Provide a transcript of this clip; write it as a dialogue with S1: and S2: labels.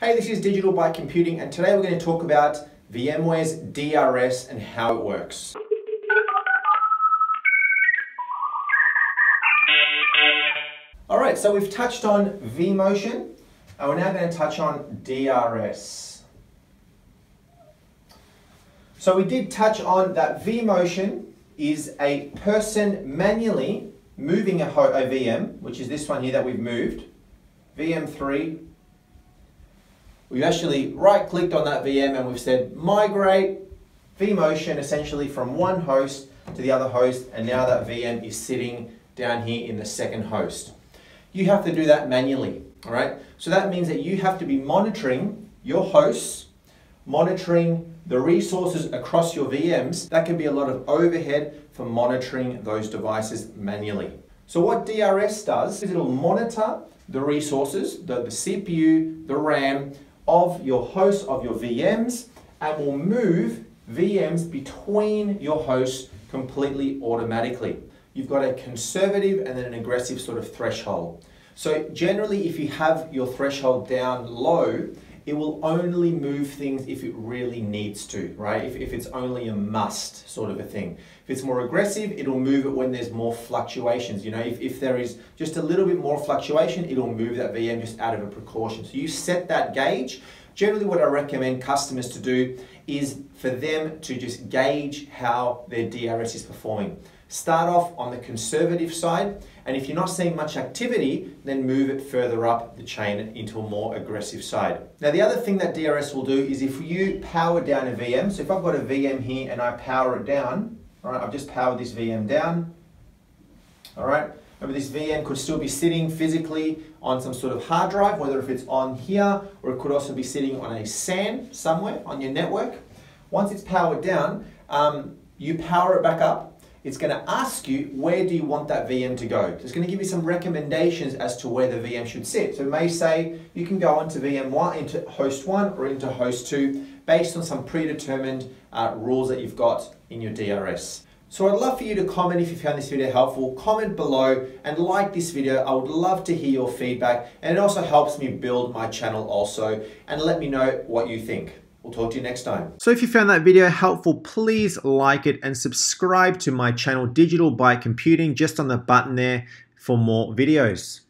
S1: Hey, this is Digital Byte Computing, and today we're going to talk about VMware's DRS and how it works. All right, so we've touched on vMotion, and we're now going to touch on DRS. So we did touch on that vMotion is a person manually moving a, a VM, which is this one here that we've moved, VM3. We've actually right clicked on that VM and we've said migrate vMotion essentially from one host to the other host and now that VM is sitting down here in the second host. You have to do that manually, all right? So that means that you have to be monitoring your hosts, monitoring the resources across your VMs. That can be a lot of overhead for monitoring those devices manually. So what DRS does is it'll monitor the resources, the, the CPU, the RAM of your hosts, of your VMs, and will move VMs between your hosts completely automatically. You've got a conservative and then an aggressive sort of threshold. So generally, if you have your threshold down low, it will only move things if it really needs to, right? If, if it's only a must sort of a thing. If it's more aggressive, it'll move it when there's more fluctuations. You know, if, if there is just a little bit more fluctuation, it'll move that VM just out of a precaution. So you set that gauge. Generally what I recommend customers to do is for them to just gauge how their DRS is performing. Start off on the conservative side, and if you're not seeing much activity, then move it further up the chain into a more aggressive side. Now, the other thing that DRS will do is if you power down a VM, so if I've got a VM here and I power it down, all right, I've just powered this VM down, all right, Remember this VM could still be sitting physically on some sort of hard drive, whether if it's on here or it could also be sitting on a SAN somewhere on your network. Once it's powered down, um, you power it back up it's going to ask you where do you want that VM to go. It's going to give you some recommendations as to where the VM should sit. So it may say you can go into VM1, into host 1 or into host 2 based on some predetermined uh, rules that you've got in your DRS. So I'd love for you to comment if you found this video helpful, comment below and like this video. I would love to hear your feedback and it also helps me build my channel also and let me know what you think. We'll talk to you next time.
S2: So if you found that video helpful, please like it and subscribe to my channel Digital Byte Computing just on the button there for more videos.